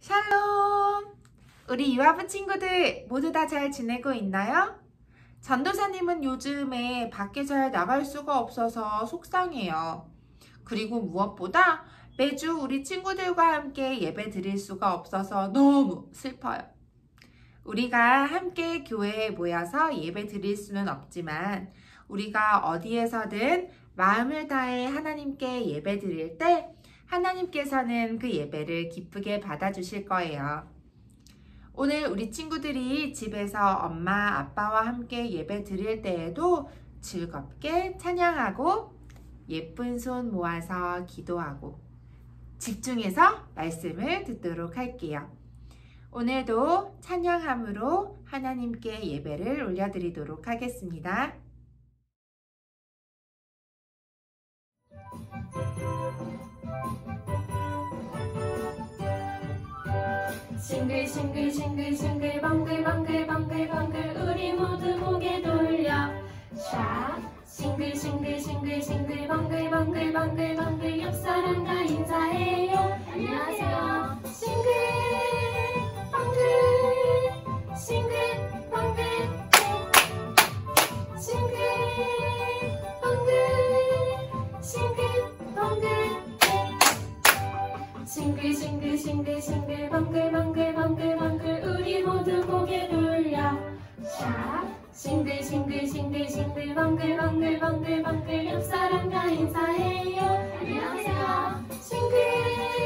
샬롬! 우리 유아부 친구들 모두 다 잘 지내고 있나요? 전도사님은 요즘에 밖에 잘 나갈 수가 없어서 속상해요. 그리고 무엇보다 매주 우리 친구들과 함께 예배 드릴 수가 없어서 너무 슬퍼요. 우리가 함께 교회에 모여서 예배 드릴 수는 없지만 우리가 어디에서든 마음을 다해 하나님께 예배 드릴 때 하나님께서는 그 예배를 기쁘게 받아주실 거예요. 오늘 우리 친구들이 집에서 엄마, 아빠와 함께 예배 드릴 때에도 즐겁게 찬양하고 예쁜 손 모아서 기도하고 집중해서 말씀을 듣도록 할게요. 오늘도 찬양함으로 하나님께 예배를 올려드리도록 하겠습니다. 싱글 싱글 싱글 방글 방글 방글 방글 우리 모두 고개 돌려. 샤 싱글 싱글 싱글 싱글 방글 방글 방글 방글 옆 사람과 인사해요. 안녕하세요 싱글 싱글 싱글 싱글 방글 방글 방글 방글 우리 모두 고개 돌려. 샤. 싱글 싱글 싱글 싱글 방글 방글 방글 방글 옆 사람과 인사해요. 안녕하세요. 싱글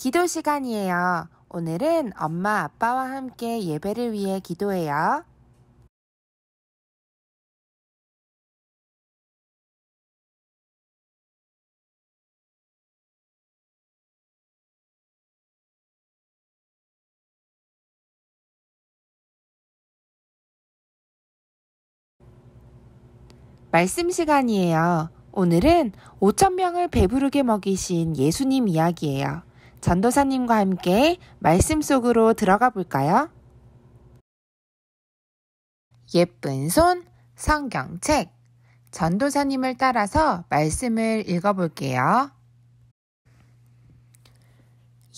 기도 시간이에요. 오늘은 엄마, 아빠와 함께 예배를 위해 기도해요. 말씀 시간이에요. 오늘은 5천명을 배부르게 먹이신 예수님 이야기예요. 전도사님과 함께 말씀 속으로 들어가 볼까요? 예쁜 손 성경책 전도사님을 따라서 말씀을 읽어볼게요.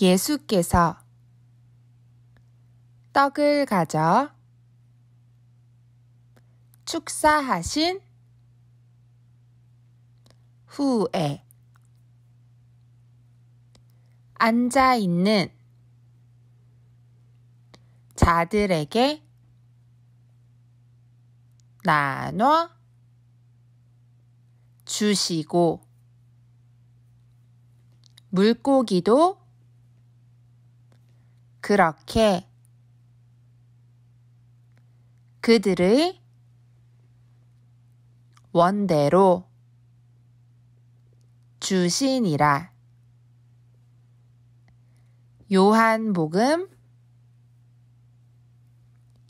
예수께서 떡을 가져 축사하신 후에 앉아 있는 자들에게 나눠 주시고 물고기도 그렇게 그들의 원대로 주시니라. 요한복음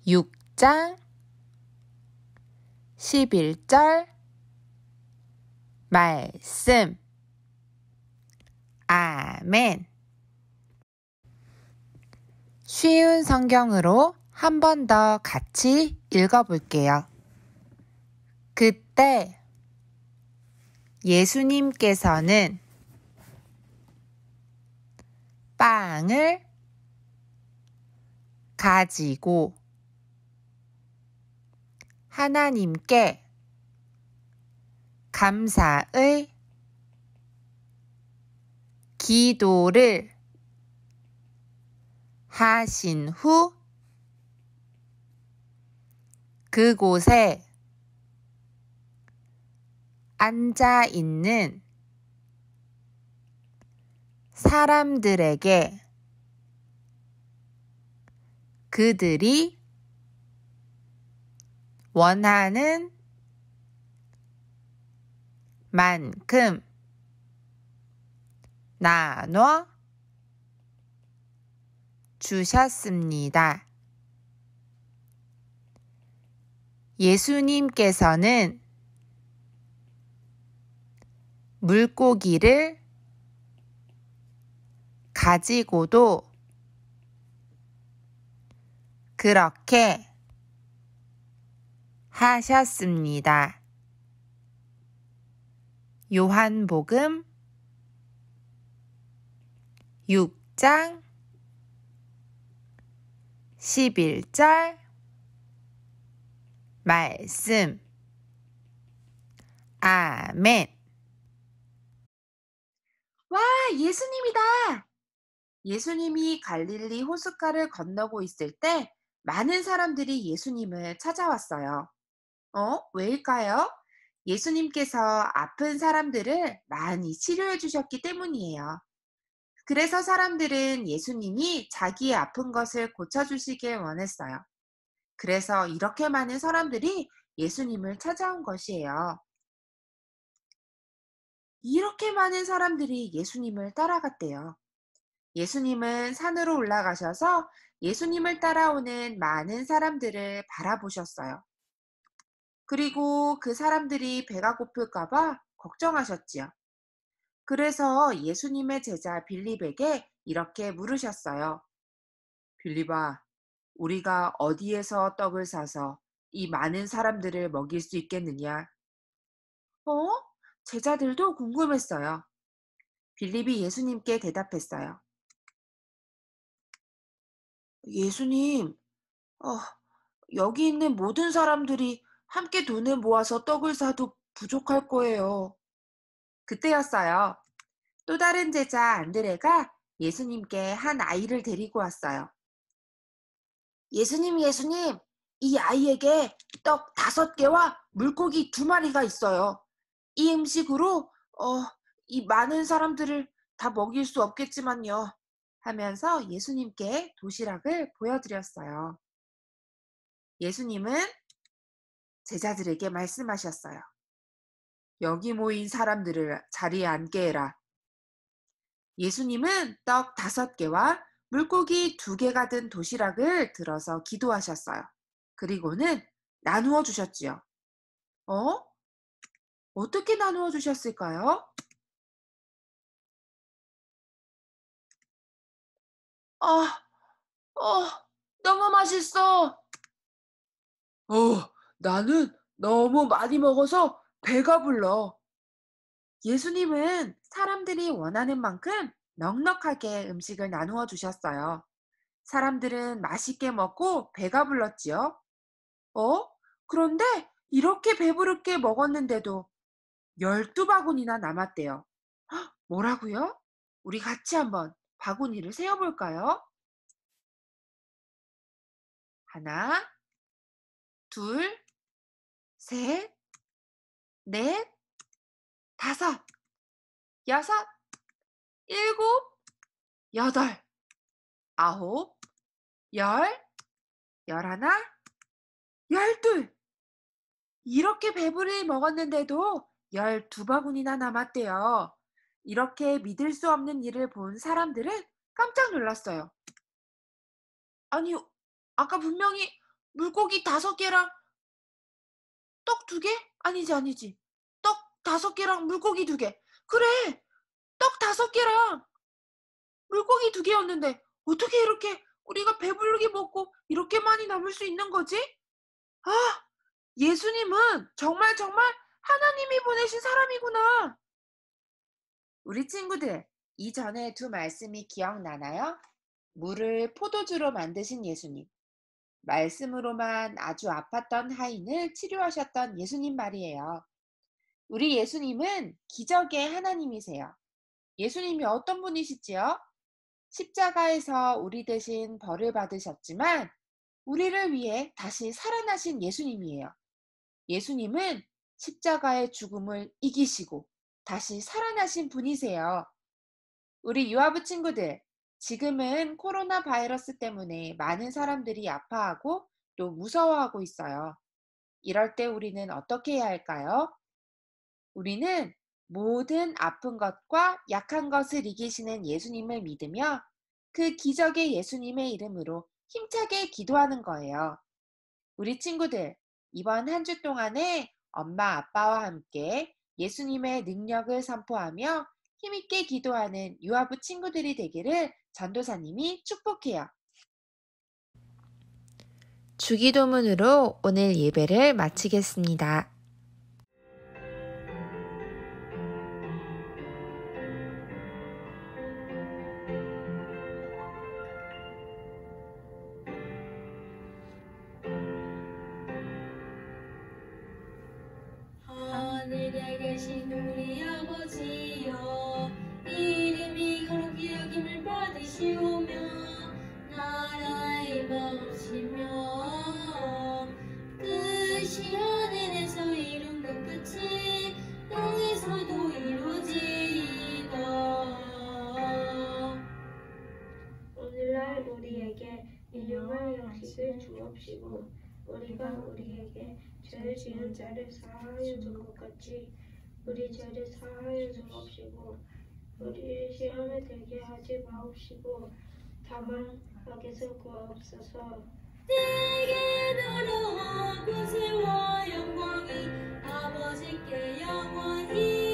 6장 11절 말씀 아멘 쉬운 성경으로 한 번 더 같이 읽어볼게요. 그때 예수님께서는 빵을 가지고 하나님께 감사의 기도를 하신 후 그곳에 앉아 있는 사람들에게 그들이 원하는 만큼 나눠 주셨습니다. 예수님께서는 물고기를 가지고도 그렇게 하셨습니다. 요한복음 6장 11절 말씀 아멘 와, 예수님이다! 예수님이 갈릴리 호숫가를 건너고 있을 때 많은 사람들이 예수님을 찾아왔어요. 어? 왜일까요? 예수님께서 아픈 사람들을 많이 치료해 주셨기 때문이에요. 그래서 사람들은 예수님이 자기의 아픈 것을 고쳐주시길 원했어요. 그래서 이렇게 많은 사람들이 예수님을 찾아온 것이에요. 이렇게 많은 사람들이 예수님을 따라갔대요. 예수님은 산으로 올라가셔서 예수님을 따라오는 많은 사람들을 바라보셨어요. 그리고 그 사람들이 배가 고플까봐 걱정하셨지요. 그래서 예수님의 제자 빌립에게 이렇게 물으셨어요. 빌립아, 우리가 어디에서 떡을 사서 이 많은 사람들을 먹일 수 있겠느냐? 어? 제자들도 궁금했어요. 빌립이 예수님께 대답했어요. 예수님, 어, 여기 있는 모든 사람들이 함께 돈을 모아서 떡을 사도 부족할 거예요. 그때였어요. 또 다른 제자 안드레가 예수님께 한 아이를 데리고 왔어요. 예수님, 예수님, 이 아이에게 떡 다섯 개와 물고기 두 마리가 있어요. 이 음식으로 어, 이 많은 사람들을 다 먹일 수 없겠지만요. 하면서 예수님께 도시락을 보여드렸어요. 예수님은 제자들에게 말씀하셨어요. 여기 모인 사람들을 자리에 앉게 해라. 예수님은 떡 다섯 개와 물고기 두 개가 든 도시락을 들어서 기도하셨어요. 그리고는 나누어 주셨지요. 어? 어떻게 나누어 주셨을까요? 아, 어, 너무 맛있어. 어, 나는 너무 많이 먹어서 배가 불러. 예수님은 사람들이 원하는 만큼 넉넉하게 음식을 나누어 주셨어요. 사람들은 맛있게 먹고 배가 불렀지요. 어? 그런데 이렇게 배부르게 먹었는데도 12바구니나 남았대요. 헉, 뭐라고요? 우리 같이 한번 바구니를 세어볼까요? 하나, 둘, 셋, 넷, 다섯, 여섯, 일곱, 여덟, 아홉, 열, 열하나, 열둘. 이렇게 배부르게 먹었는데도 열두 바구니나 남았대요. 이렇게 믿을 수 없는 일을 본 사람들은 깜짝 놀랐어요. 아니, 아까 분명히 물고기 다섯 개랑 떡 두 개? 아니지, 아니지. 떡 다섯 개랑 물고기 두 개. 그래! 떡 다섯 개랑 물고기 두 개였는데 어떻게 이렇게 우리가 배부르게 먹고 이렇게 많이 남을 수 있는 거지? 아, 예수님은 정말 정말 하나님이 보내신 사람이구나. 우리 친구들, 이전에 두 말씀이 기억나나요? 물을 포도주로 만드신 예수님. 말씀으로만 아주 아팠던 하인을 치료하셨던 예수님 말이에요. 우리 예수님은 기적의 하나님이세요. 예수님이 어떤 분이시지요? 십자가에서 우리 대신 벌을 받으셨지만 우리를 위해 다시 살아나신 예수님이에요. 예수님은 십자가의 죽음을 이기시고 다시 살아나신 분이세요. 우리 유아부 친구들, 지금은 코로나 바이러스 때문에 많은 사람들이 아파하고 또 무서워하고 있어요. 이럴 때 우리는 어떻게 해야 할까요? 우리는 모든 아픈 것과 약한 것을 이기시는 예수님을 믿으며 그 기적의 예수님의 이름으로 힘차게 기도하는 거예요. 우리 친구들, 이번 한 주 동안에 엄마, 아빠와 함께 예수님의 능력을 선포하며 힘있게 기도하는 유아부 친구들이 되기를 전도사님이 축복해요. 주기도문으로 오늘 예배를 마치겠습니다. 주옵시고 우리가 우리에게 죄를 지은 자를 사하여 준 것 같이 우리 죄를 사하여 주옵시고 우리를 시험에 들게 하지 마옵시고 다만 악에서 구하옵소서. 내게 너로 빛이와 영광이 아버지께 영원히